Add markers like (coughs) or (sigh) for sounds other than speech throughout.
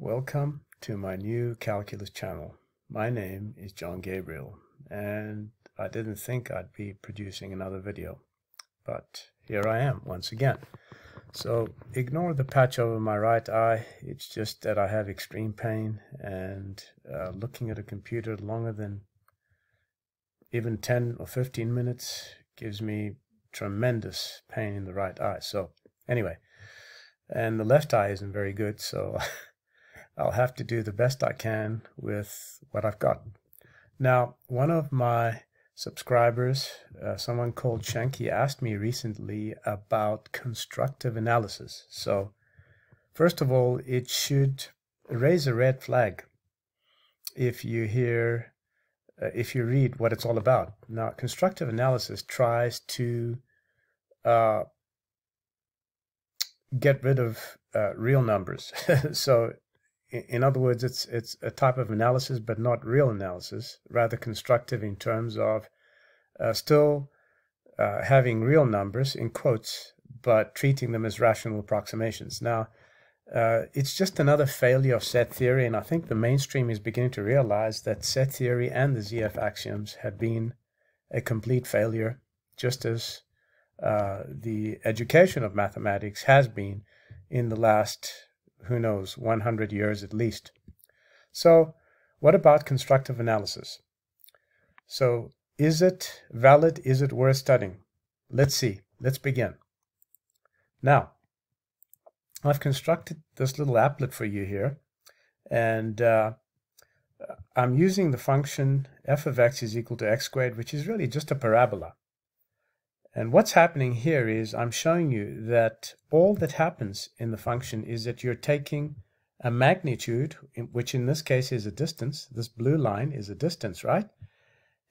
Welcome to my new calculus channel. My name is John Gabriel and I didn't think I'd be producing another video but here I am once again. So ignore the patch over my right eye. It's just that I have extreme pain and uh, looking at a computer longer than even 10 or 15 minutes gives me tremendous pain in the right eye. So anyway, and the left eye isn't very good so (laughs) I'll have to do the best I can with what I've got. Now, one of my subscribers, uh, someone called Shanky, asked me recently about constructive analysis. So, first of all, it should raise a red flag if you hear, uh, if you read what it's all about. Now, constructive analysis tries to uh, get rid of uh, real numbers. (laughs) so in other words, it's it's a type of analysis, but not real analysis, rather constructive in terms of uh, still uh, having real numbers in quotes, but treating them as rational approximations. Now, uh, it's just another failure of set theory, and I think the mainstream is beginning to realize that set theory and the ZF axioms have been a complete failure, just as uh, the education of mathematics has been in the last who knows, 100 years at least. So, what about constructive analysis? So, is it valid? Is it worth studying? Let's see. Let's begin. Now, I've constructed this little applet for you here, and uh, I'm using the function f of x is equal to x squared, which is really just a parabola. And what's happening here is I'm showing you that all that happens in the function is that you're taking a magnitude, which in this case is a distance. This blue line is a distance, right?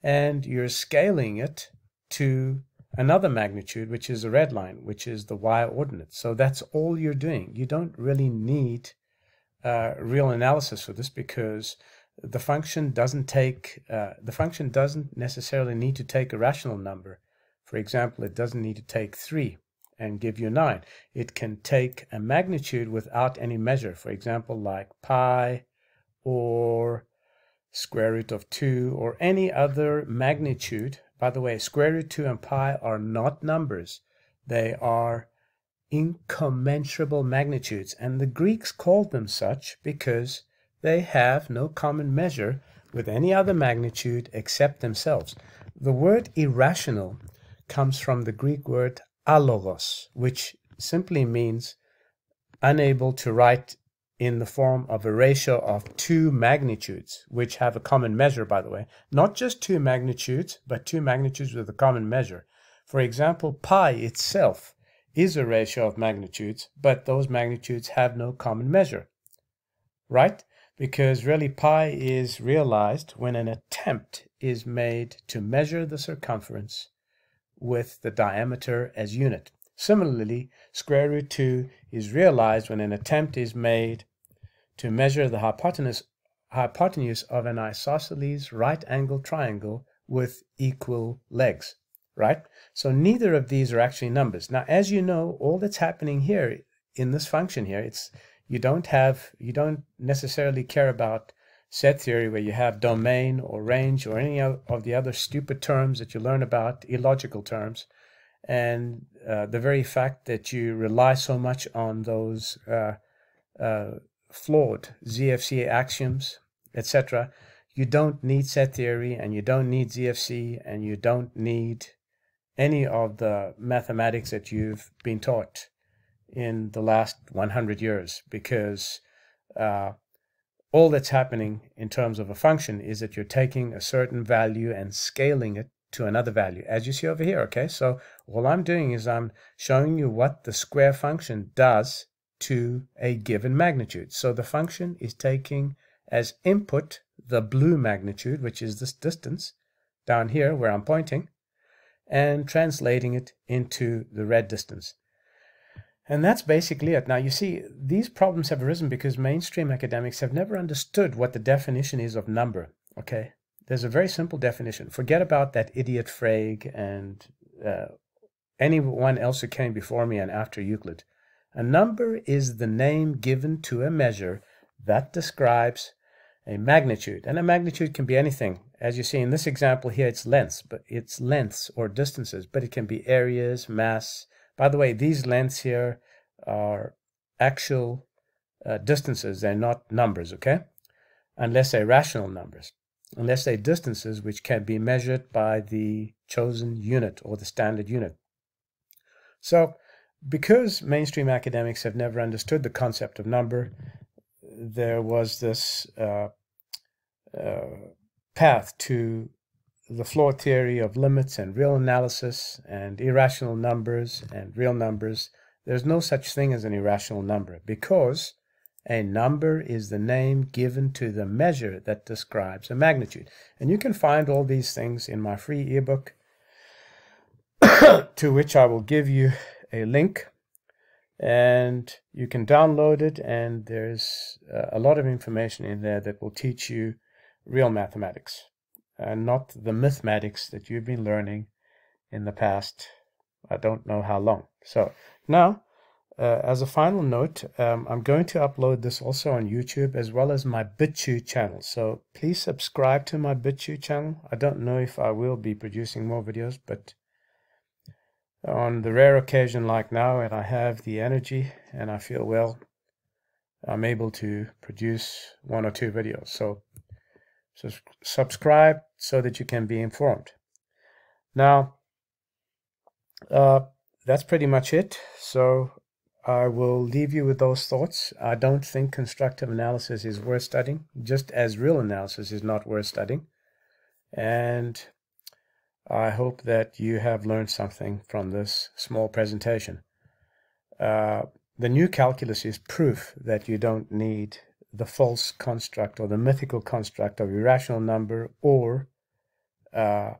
And you're scaling it to another magnitude, which is a red line, which is the y-ordinate. So that's all you're doing. You don't really need uh, real analysis for this because the function doesn't take, uh, the function doesn't necessarily need to take a rational number for example, it doesn't need to take 3 and give you 9. It can take a magnitude without any measure, for example, like pi or square root of 2 or any other magnitude. By the way, square root 2 and pi are not numbers. They are incommensurable magnitudes, and the Greeks called them such because they have no common measure with any other magnitude except themselves. The word irrational comes from the Greek word alogos, which simply means unable to write in the form of a ratio of two magnitudes, which have a common measure, by the way. Not just two magnitudes, but two magnitudes with a common measure. For example, pi itself is a ratio of magnitudes, but those magnitudes have no common measure. Right? Because really pi is realized when an attempt is made to measure the circumference with the diameter as unit. Similarly, square root 2 is realized when an attempt is made to measure the hypotenuse, hypotenuse of an isosceles right-angled triangle with equal legs, right? So neither of these are actually numbers. Now, as you know, all that's happening here in this function here, it's you don't have, you don't necessarily care about set theory where you have domain or range or any of the other stupid terms that you learn about, illogical terms. And uh, the very fact that you rely so much on those uh, uh, flawed ZFC axioms, etc., you don't need set theory and you don't need ZFC and you don't need any of the mathematics that you've been taught in the last 100 years because uh, all that's happening in terms of a function is that you're taking a certain value and scaling it to another value, as you see over here, okay? So all I'm doing is I'm showing you what the square function does to a given magnitude. So the function is taking as input the blue magnitude, which is this distance down here where I'm pointing, and translating it into the red distance. And that's basically it. Now, you see, these problems have arisen because mainstream academics have never understood what the definition is of number. Okay? There's a very simple definition. Forget about that idiot Frege and uh, anyone else who came before me and after Euclid. A number is the name given to a measure that describes a magnitude. And a magnitude can be anything. As you see in this example here, it's lengths, but it's lengths or distances, but it can be areas, mass. By the way, these lengths here are actual uh, distances. They're not numbers, okay? Unless they're rational numbers. Unless they're distances which can be measured by the chosen unit or the standard unit. So, because mainstream academics have never understood the concept of number, there was this uh, uh, path to the floor theory of limits and real analysis and irrational numbers and real numbers. There's no such thing as an irrational number because a number is the name given to the measure that describes a magnitude. And you can find all these things in my free ebook, (coughs) to which I will give you a link and you can download it and there's uh, a lot of information in there that will teach you real mathematics and not the mathematics that you've been learning in the past I don't know how long. So now uh, as a final note um, I'm going to upload this also on YouTube as well as my BitChute channel. So please subscribe to my BitChute channel. I don't know if I will be producing more videos but on the rare occasion like now and I have the energy and I feel well, I'm able to produce one or two videos. So, so subscribe so that you can be informed. Now, uh, that's pretty much it. So I will leave you with those thoughts. I don't think constructive analysis is worth studying, just as real analysis is not worth studying. And I hope that you have learned something from this small presentation. Uh, the new calculus is proof that you don't need the false construct or the mythical construct of irrational number or uh,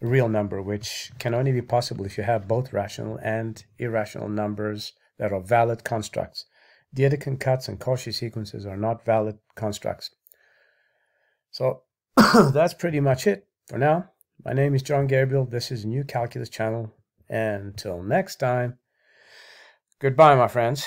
real number, which can only be possible if you have both rational and irrational numbers that are valid constructs. Dedekind cuts and Cauchy sequences are not valid constructs. So (coughs) that's pretty much it for now. My name is John Gabriel. This is new calculus channel. And until next time, goodbye, my friends.